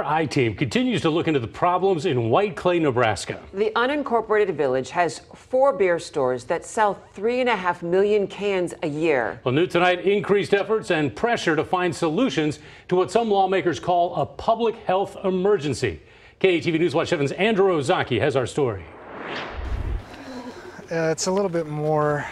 Our I team continues to look into the problems in Whiteclay, Nebraska. The unincorporated village has four beer stores that sell three and a half million cans a year. Well, new tonight, increased efforts and pressure to find solutions to what some lawmakers call a public health emergency. KETV News Watch 7's Andrew Ozaki has our story. Uh, it's a little bit more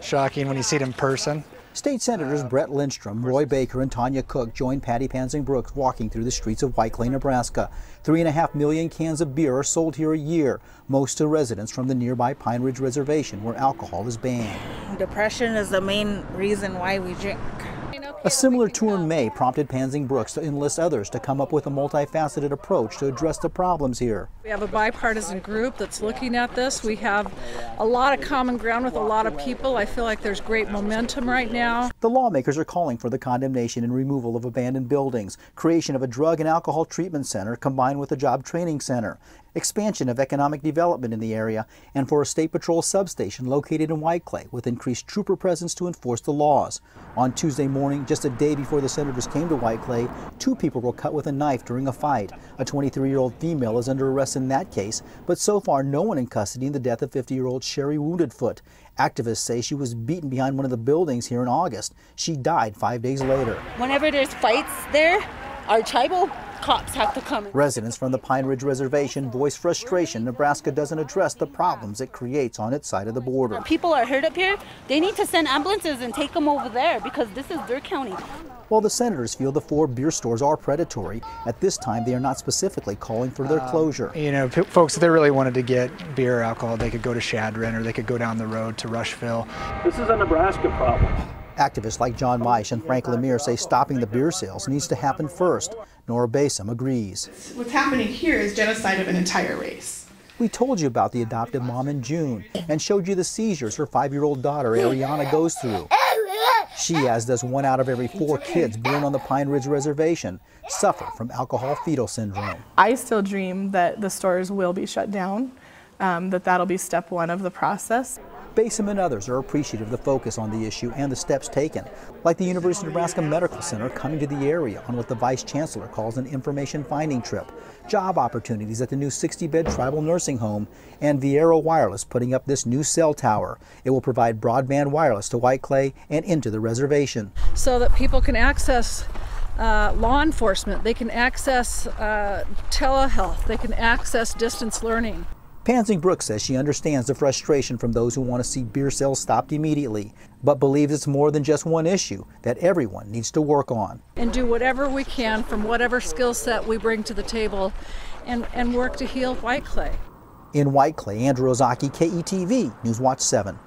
shocking when you see it in person. State Senators uh, Brett Lindstrom, Roy Baker, and Tanya Cook joined Patty Pansing Brooks walking through the streets of Whiteclay, Nebraska. Three and a half million cans of beer are sold here a year, most to residents from the nearby Pine Ridge Reservation where alcohol is banned. Depression is the main reason why we drink. A similar tour in May prompted Pansing Brooks to enlist others to come up with a multifaceted approach to address the problems here. We have a bipartisan group that's looking at this. We have a lot of common ground with a lot of people. I feel like there's great momentum right now. The lawmakers are calling for the condemnation and removal of abandoned buildings, creation of a drug and alcohol treatment center combined with a job training center, expansion of economic development in the area, and for a State Patrol substation located in Whiteclay with increased trooper presence to enforce the laws. On Tuesday morning, just a day before the senators came to Whiteclay, two people were cut with a knife during a fight. A 23-year-old female is under arrest in that case, but so far no one in custody in the death of 50-year-old Sherry Woundedfoot. Activists say she was beaten behind one of the buildings here in August. She died five days later. Whenever there's fights there, our tribal cops have to come. Residents from the Pine Ridge Reservation voice frustration Nebraska doesn't address the problems it creates on its side of the border. People are hurt up here. They need to send ambulances and take them over there because this is their county. While the senators feel the four beer stores are predatory, at this time they are not specifically calling for their um, closure. You know, p- folks, if they really wanted to get beer or alcohol, they could go to Chadron or they could go down the road to Rushville. This is a Nebraska problem. Activists like John Meisch and Frank LaMere say stopping the beer sales needs to happen first. Nora Boesem agrees. What's happening here is genocide of an entire race. We told you about the adoptive mom in June and showed you the seizures her five-year-old daughter Ariana goes through. She, as does one out of every four kids born on the Pine Ridge Reservation, suffer from alcohol fetal syndrome. I still dream that the stores will be shut down, um, that that'll be step one of the process. Boesem and others are appreciative of the focus on the issue and the steps taken, like the University of Nebraska Medical Center coming to the area on what the Vice Chancellor calls an information finding trip, job opportunities at the new 60-bed tribal nursing home, and Viera Wireless putting up this new cell tower. It will provide broadband wireless to Whiteclay and into the reservation. So that people can access uh, law enforcement, they can access uh, telehealth, they can access distance learning. Pansing Brooks says she understands the frustration from those who want to see beer sales stopped immediately, but believes it's more than just one issue that everyone needs to work on. And do whatever we can from whatever skill set we bring to the table and, and work to heal Whiteclay. In Whiteclay, Andrew Ozaki, KETV, Newswatch 7.